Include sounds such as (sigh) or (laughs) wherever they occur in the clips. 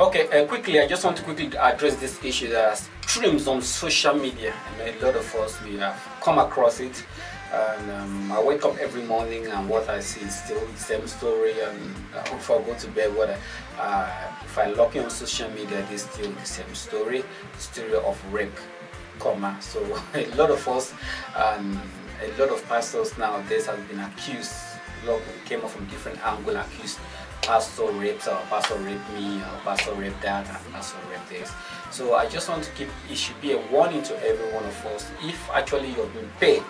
Okay, uh, quickly, I just want to quickly address this issue that streams on social media. And a lot of us, we have come across it. And um, I wake up every morning and what I see is still the same story. And before I go to bed, what I, uh, if I log in on social media, it's still the same story, the story of rape, comma. So (laughs) a lot of us, um, a lot of pastors nowadays have been accused. Came up from different angle, accused pastor raped or pastor raped me or pastor raped that and pastor raped this. So I just want to keep it should be a warning to every one of us. If actually you've been paid,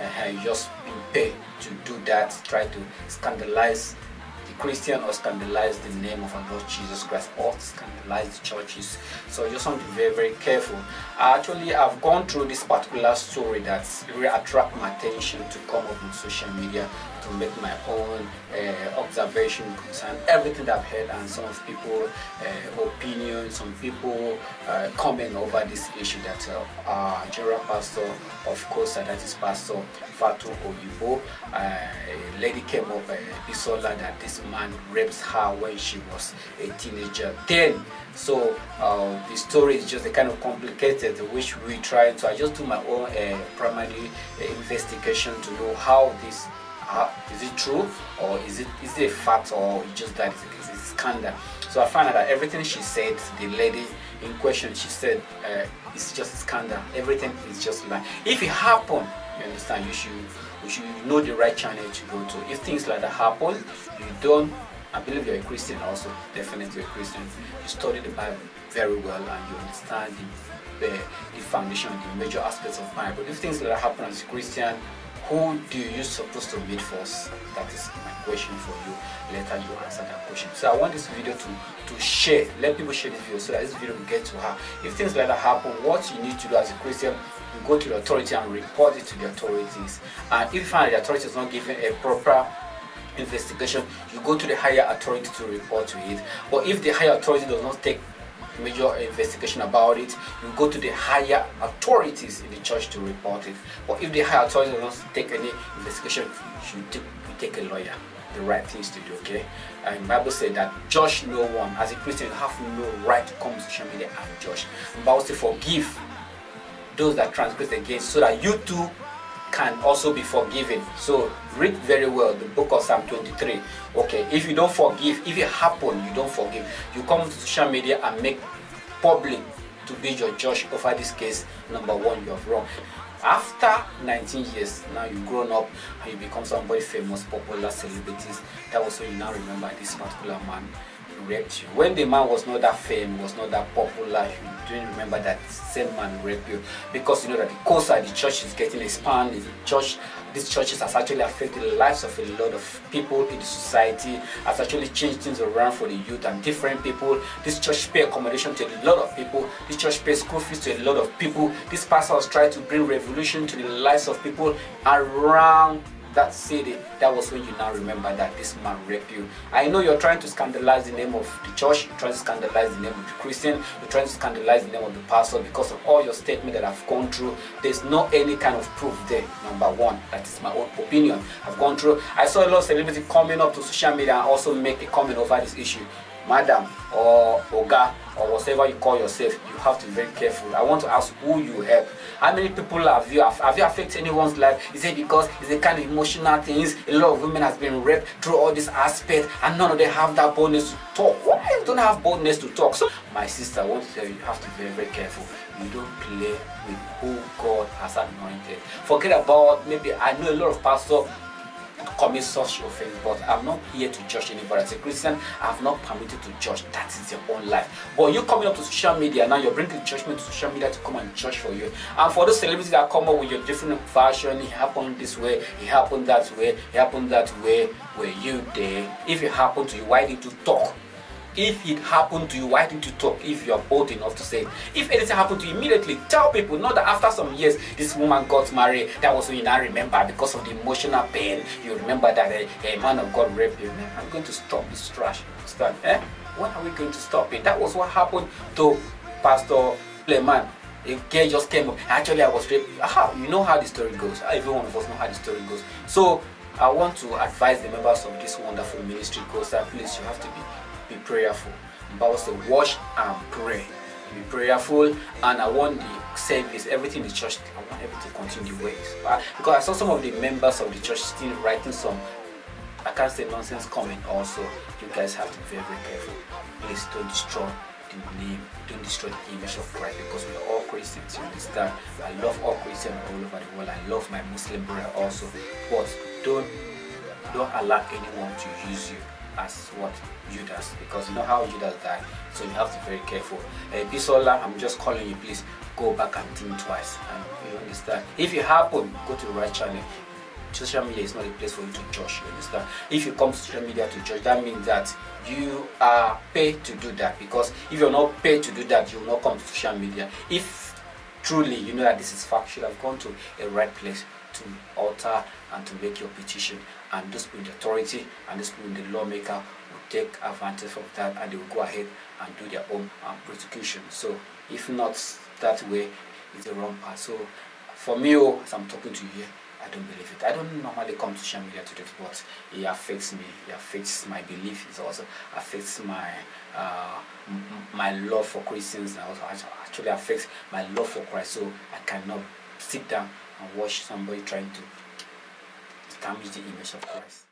uh, you just been paid to do that, try to scandalize the Christian or scandalize the name of our Lord Jesus Christ or scandalize the churches. So I just want to be very, very careful. Actually, I've gone through this particular story that's really attract my attention to come up on social media to make my own uh, observation concerning everything that I've heard and some of people uh, opinion, some people uh, comment over this issue that uh, our general pastor, of course, that is Pastor Fatoyinbo, uh, a lady came up, uh, Busola, that this man raped her when she was a teenager. Then, so uh, the story is just a kind of complicated, which we try to. I just do my own uh, primary uh, investigation to know how this uh, is it true or is it is it a fact or just that it's a scandal. So I found out that everything she said, the lady in question, she said uh, it's just scandal. Everything is just like if it happened, you understand, you should you should know the right channel to go to. If things like that happen, you don't I believe you're a Christian also, definitely a Christian. You study the Bible very well and you understand the, the, the foundation, the major aspects of Bible. If things like that happen as a Christian, who do you supposed to meet first? That is my question for you. Later you answer that question. So I want this video to, to share. Let people share this video so that this video will get to her. If things like that happen, what you need to do as a Christian, you go to the authority and report it to the authorities. And if find the authority is not giving a proper investigation, you go to the higher authority to report to it. But if the higher authority does not take major investigation about it, you go to the higher authorities in the church to report it. But if the higher authorities does not take any investigation, you take, you take a lawyer. The right things to do, okay? And Bible said that judge no one. As a Christian, you have no right to come to social media and judge. And Bible says forgive those that transgress against, so that you too can also be forgiven. So read very well the book of Psalm 23. Okay, if you don't forgive, if it happen, you don't forgive, you come to social media and make public to be your judge over this case. Number one, you have wrong. After 19 years, now you've grown up and you become somebody famous, popular celebrities. That was when you now remember this particular man raped you. When the man was not that famous, was not that popular, you didn't remember that same man raped you because you know that the closer the church is getting expanded, the church, these churches has actually affected the lives of a lot of people in the society, has actually changed things around for the youth and different people. This church pay accommodation to a lot of people. This church pays school fees to a lot of people. This pastor has tried to bring revolution to the lives of people around that city, that was when you now remember that this man raped you. I know you're trying to scandalize the name of the church, you're trying to scandalize the name of the Christian, you're trying to scandalize the name of the pastor because of all your statement that I've gone through. There's no any kind of proof there. Number one, that is my own opinion. I've gone through. I saw a lot of celebrities coming up to social media and also make a comment over this issue madam or oga or whatever you call yourself, you have to be very careful. I want to ask who you help. How many people have you have you affected anyone's life? Is it because it's a kind of emotional things? A lot of women has been raped through all this aspect, and none of them have that boldness to talk. Why you don't have boldness to talk? So, my sister, I want to tell you, you have to be very, very careful. You don't play with who God has anointed. Forget about maybe I know a lot of pastors commit such offense, but I'm not here to judge anybody. As a Christian, I have not permitted to judge. That is your own life. But you coming up to social media now, you're bringing judgment to social media to come and judge for you. And for those celebrities that come up with your different version, it happened this way, it happened that way, it happened that way. Were you there? If it happened to you, why did you talk? If it happened to you, why didn't you talk if you're bold enough to say If anything happened to you, immediately tell people. Not that after some years, this woman got married, that was when you now remember because of the emotional pain. You remember that a, a man of God raped you. I'm going to stop this trash. Understand? Eh? When are we going to stop it? That was what happened to Pastor Playman. A girl just came up. Actually, I was raped. Aha, you know how the story goes. Every one of us know how the story goes. So I want to advise the members of this wonderful ministry, because please, you have to be be prayerful. Bible says, wash and pray. Be prayerful, and I want the service, everything in the church, I want everything to continue the way. Because I saw some of the members of the church still writing some, I can't say nonsense comment also. You guys have to be very, very careful. Please don't destroy the name, don't destroy the image of Christ because we are all Christians, you understand? I love all Christians all over the world. I love my Muslim brother also. But don't don't allow anyone to use you as what Judas because you know how Judas died so you have to be very careful. Uh, Busola I'm just calling you please go back and think twice and you understand. If you happen go to the right channel. Social media is not a place for you to judge you understand? If you come to social media to judge that means that you are paid to do that because if you're not paid to do that you will not come to social media. If truly you know that this is fact you should have gone to a right place to alter and to make your petition and those people in the authority and those people in the lawmaker will take advantage of that and they will go ahead and do their own um, prosecution. So if not that way it's the wrong path. So for me oh, as i'm talking to you here I don't believe it. I don't normally come to social media to but it affects me. It affects my belief. It also affects my uh, my love for Christians. It also actually affects my love for Christ. So I cannot sit down and watch somebody trying to damage the image of Christ.